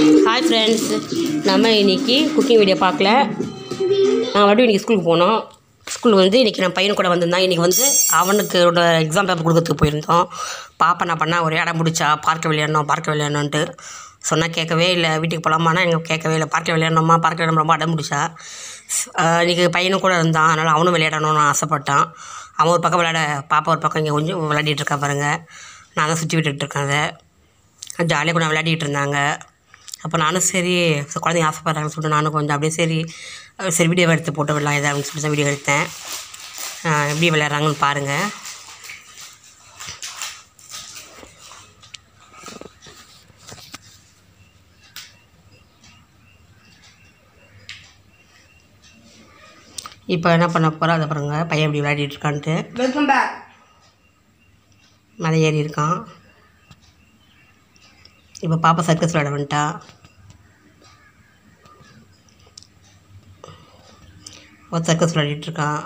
Hi friends நம்ம இன்னைக்கு cooking video பார்க்கல. நான் மறுபடியும் இன்றைக்கி ஸ்கூலுக்கு போனோம். ஸ்கூல் வந்து இன்றைக்கி நான் பையனு கூட வந்திருந்தேன். இன்றைக்கி வந்து அவனுக்கு எக்ஸாம் பேப்பர் கொடுக்கறதுக்கு போயிருந்தோம். பாப்பா என்ன பண்ணால் ஒரே இடம் பிடிச்சா பார்க்க விளையாடணும் பார்க்க விளையாடணுன்ட்டு சொன்னால் கேட்கவே இல்லை. வீட்டுக்கு போகலாமான்னா எங்கள் கேட்கவே இல்லை. பார்க்க விளையாடணுமா? பார்க்க விளையாடணும்? ரொம்ப அடம் பிடிச்சா. இன்றைக்கி பையனும் கூட இருந்தான். அதனால் அவனும் விளையாடணும்னு ஆசைப்பட்டான். அவன் ஒரு பக்கம் விளையாட பாப்பா ஒரு பக்கம் இங்கே கொஞ்சம் விளையாடிட்டு இருக்கா பாருங்கள் நான் தான் சுற்றி விட்டுட்டு இருக்கேன் அதை. ஜாலியாக கூட விளையாடிட்டு இருந்தாங்க. அப்போ நானும் சரி குழந்தைங்க ஆசைப்படுறாங்கன்னு சொல்லிட்டு நானும் கொஞ்சம் அப்படியே சரி சரி வீடியோ எடுத்து போட்டு விடலாம் இதை அப்படின்னு சொல்லிட்டு வீடியோ எடுத்தேன். எப்படி விளையாடுறாங்கன்னு பாருங்கள் இப்போ என்ன பண்ண போகிறோம் அதை பாருங்க பையன் எப்படி விளையாடிட்டு இருக்கான்ட்டு. வெல்கம் பேக் மலை ஏறி இருக்கான். இப்போ பாப்பா சர்க்கஸ் விளையாட வந்துட்டா. ஒரு சர்க்கஸ் விளையாடிட்டு இருக்கான்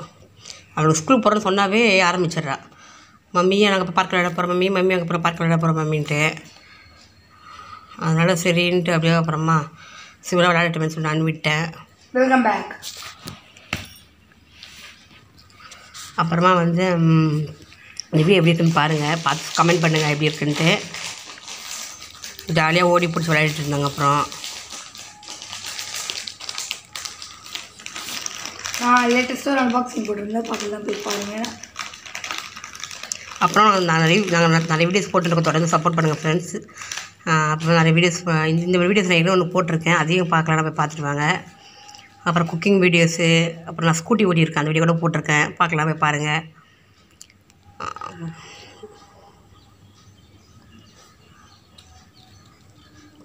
அவளுக்கு ஸ்கூல் போகிறேன்னு சொன்னாவே ஆரம்பிச்சிடுறா. மம்மி நாங்கள் இப்போ பார்க்க விளையாட போகிறோம் மம்மி மம்மி அங்கே அப்புறம் பார்க்க விளையாட போகிறோம் மம்மின்ட்டு. அதனால் சரின்ட்டு அப்படியே அப்புறமா சிவராக விளையாடட்டுமேன்னு சொல்லி நான் விட்டேன். வெல்கம் பேக் அப்புறமா வந்து ரிவ்யூ எப்படி இருக்குன்னு பாருங்கள் பார்த்து கமெண்ட் பண்ணுங்கள் எப்படி இருக்குன்ட்டு. ஜாலியாக ஓடி பிடிச்சி விளையாடிட்டு இருந்தாங்க அப்புறம். நான் லேட்டஸ்ட்டாக ஒரு அன்பாக்சிங் போட்டிருந்தேன். பார்க்கலாம் போய் பாருங்கள் அப்புறம் நான் நிறைய நாங்கள் நிறைய வீடியோஸ் போட்டுருக்கோம் தொடர்ந்து சப்போர்ட் பண்ணுங்கள் ஃப்ரெண்ட்ஸ் அப்புறம் நிறைய வீடியோஸ் இந்த வீடியோஸ் நான் இன்னும் ஒன்று போட்டிருக்கேன். அதையும் பார்க்கலாம் போய் பார்த்துட்டு வாங்க. அப்புறம் குக்கிங் வீடியோஸு அப்புறம் நான் ஸ்கூட்டி ஓட்டியிருக்கேன் அந்த வீடியோ கூட போட்டிருக்கேன். பார்க்கலாம் போய் பாருங்கள்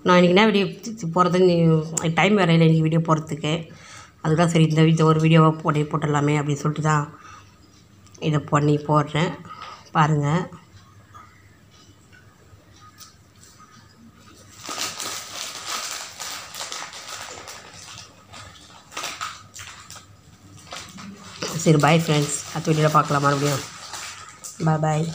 நான் இன்றைக்கி என்ன வீடியோ போகிறது டைம் வேறு இல்லை இன்றைக்கி வீடியோ போகிறதுக்கு அதுதான் சரி இந்த இந்த ஒரு வீடியோவாக போட்டு போட்டுடலாமே அப்படின்னு சொல்லிட்டு தான் இதை பண்ணி போடுறேன். பாருங்கள் சரி பாய் ஃப்ரெண்ட்ஸ் அடுத்த வீடியோவில் பார்க்கலாம் மறுபடியும்? பாய் பாய்